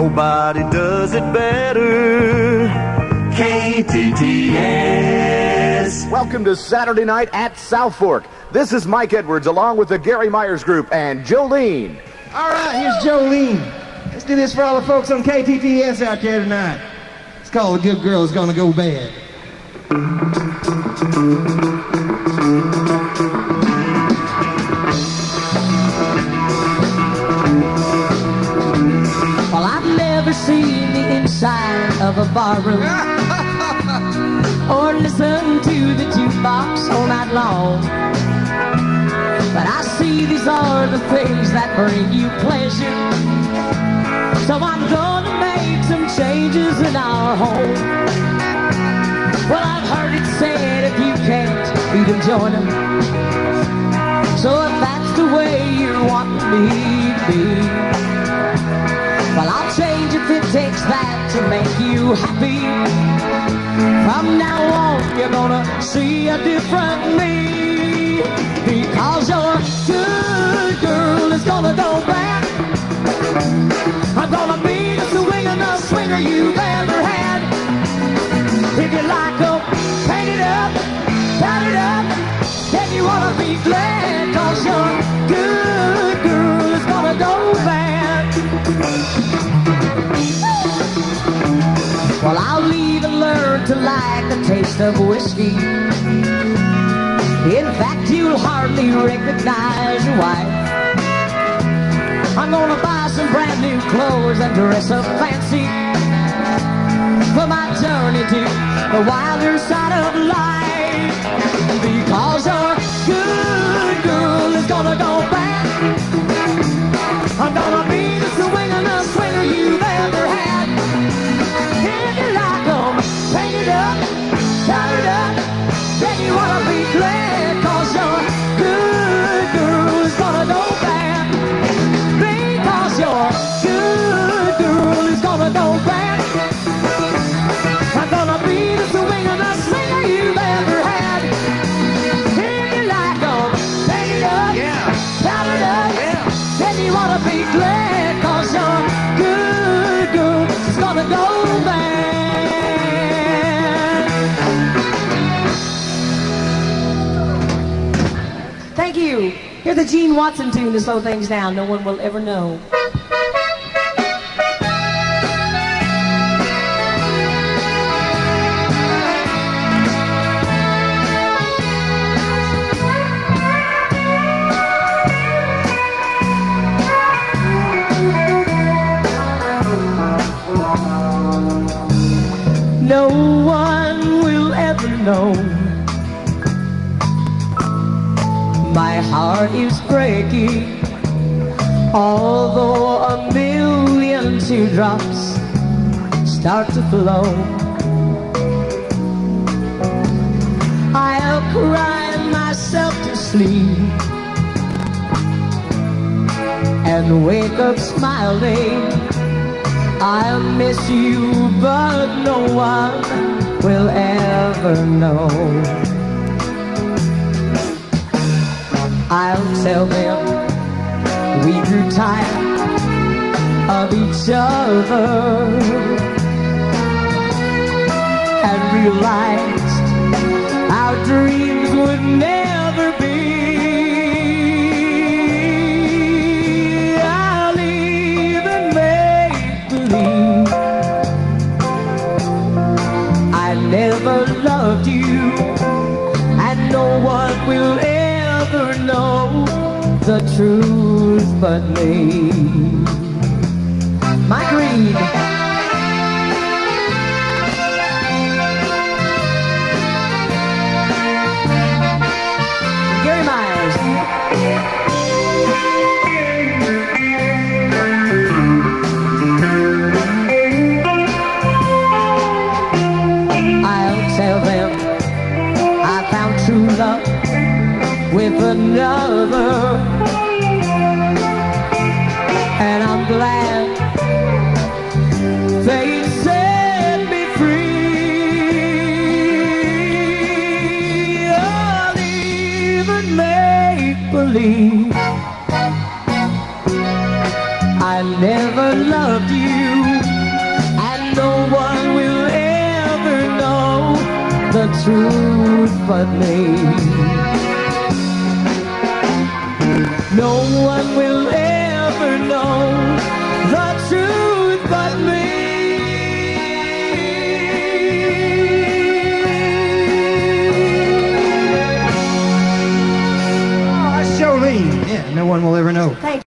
Nobody does it better. KTTS. Welcome to Saturday night at Southfork. This is Mike Edwards along with the Gary Myers Group and Jolene. All right, here's Jolene. Let's do this for all the folks on KTTS out there tonight. It's called A Good Girl Is Gonna Go Bad. Of a barroom or listen to the jukebox all night long. But I see these are the things that bring you pleasure. So I'm gonna make some changes in our home. Well, I've heard it said if you can't beat 'em, join 'em. So if that's the way you want me to be, to make you happy. From now on, you're gonna see a different me. Because to like the taste of whiskey. In fact, you'll hardly recognize your wife. I'm gonna buy some brand new clothes and dress up fancy for my journey to the wilder side of life. Thank you. Here's the Gene Watson tune to slow things down. No one will ever know. My heart is breaking, although a million teardrops start to flow. I'll cry myself to sleep and wake up smiling. I'll miss you, but no one will ever know. I'll tell them we grew tired of each other and realized our dreams would never be. I'll even make believe I never loved you, and no one will the truth but me. Mike Reed. Gary Myers. I'll tell them I found true love with another. And I'm glad they set me free. I'll even make believe I never loved you, and no one will ever know the truth but me. No one will ever know the truth but me. Ah, oh, that's Jolene. Yeah, no one will ever know. Thank